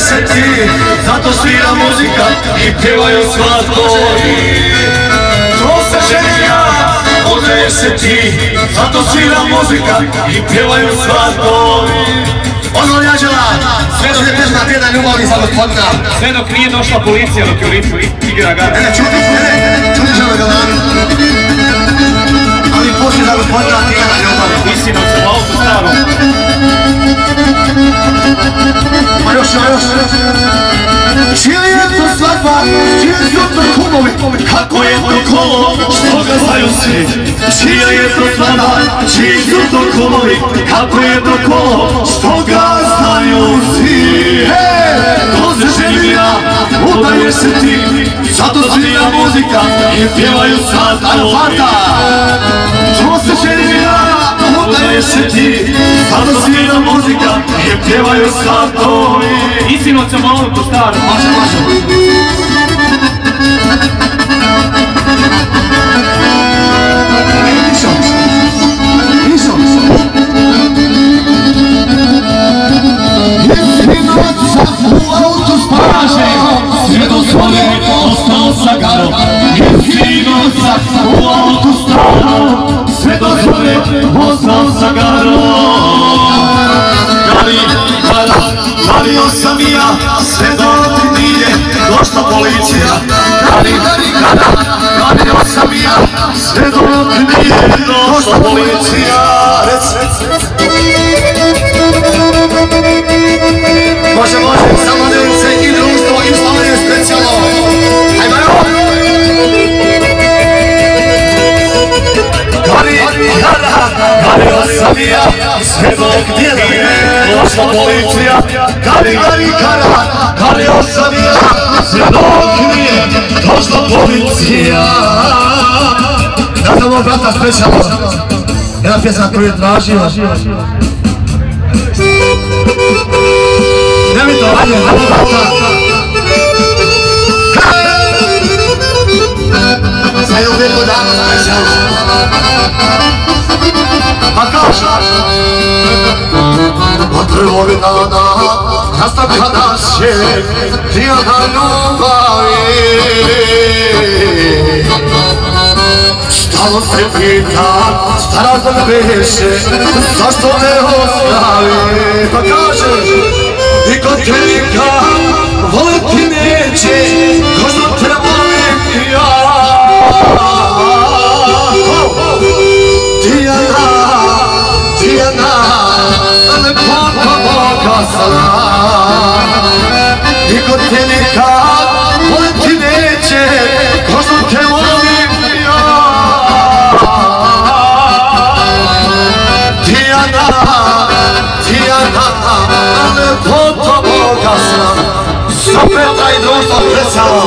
se ti, zato svira muzika i pjevaju svatkovi. To se želim ja, odaje se ti, zato svira muzika i pjevaju svatkovi. Ono Ljađela, sve dok je pesma tjedna ljubavi za gospodina. Sve dok nije došla policija dok je u ritmu igra gara. Ne, ne, čuti, ne, ne, čuti žele ga lani. Ali poslije za gospodina tjedna ljubavi. Istina se u autu Čija je to svadba, čije su to kumovi, kako je to kolo, što ga znaju svi. Je to kumovi, kako je to što ga znaju svi. Se ti, zato muzika i pjevaju udaješ se ti, zato svira muzika i pjevaju svatkovi. Isino ćemo ono po staru, Može, može, može. Oh, so spaže, sve do svole ostao sa garom. Gari, gara, gario sam i ja, sve dok nije došla policija. Gari, gari, gara, gario sam i ja, sve dok nije došla policija. Gari, gara, gario sam i ja, sve dok nije došla policija. Gari, gari, gara, gario sam i ja, sve dok nije došla policija. Ja sam moj brata specijalno. Jedna pjesma koju je tražio. Ne mi to, ajde, ajde, brata. Od prvovi dana Nastavlja nas je Dijana ljubavi Stalo se pita Šta razlog beše Zašto me ostavi Pa kaže Niko te nikad Niko te nikad voliti neće, ko što te volim ja. Dijana, Dijana, lepota Boga sana. Zapeta i društvo presala.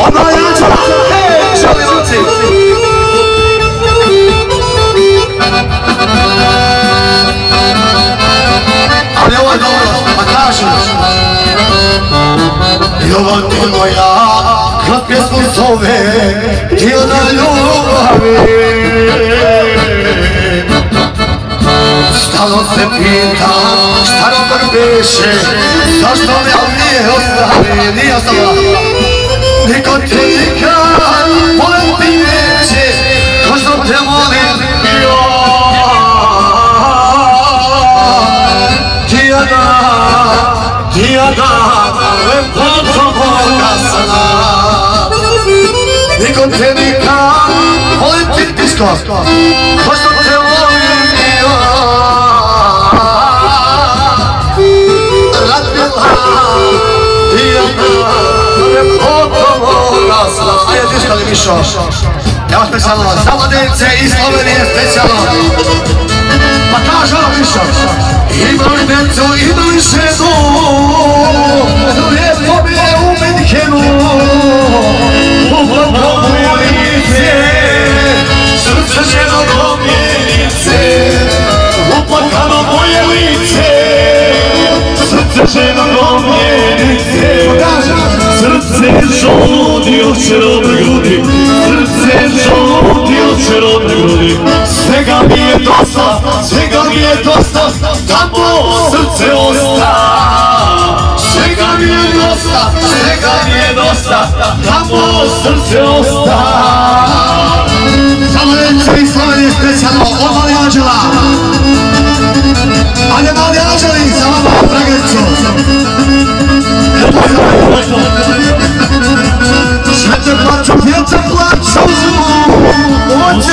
Ona jača, hej, želi ruci. Pjesmu zove Ti ona ljubavi Stalo se pita, šta nam beše Zašto me nije ostavi, nije ostala Niko te nikad Niko te nikad voliti disko, ko što te volim ja. Radmila, Dijana, lepota moga sana. Ajde disko li Mišo? Evo specijalno, za mladence iz Slovenije specijalno. Pa ono Mišo. Imali decu, imali ženu, lijepo mi je Zakaženo do mjenice Srce žoludi od čarobne grudi Srce žoludi od čarobne grudi Svega mi je dosta, svega mi je dosta. Tamo srce osta. Svega mi je dosta, svega mi je dosta. Tamo srce osta.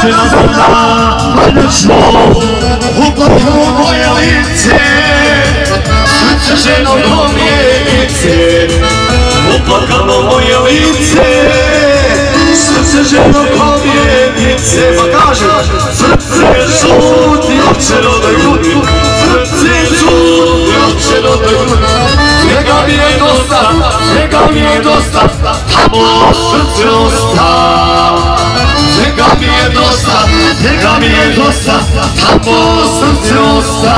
Oće na zrna, paljaču Uplaknu moje lice ženo komijenice Uplakano moje lice Srce ženo komijenice Pa kaže Srce žuti očero da ljudi Srce žuti očero da ljudi Njega mi je dosta, njega mi je dosta Tamo srce osta mi je dosta Tamo srce osta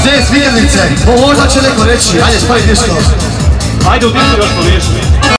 Gdje je svijernice? Možda će neko reći, ajde spavi nešto Ajde u tisu još to riješi.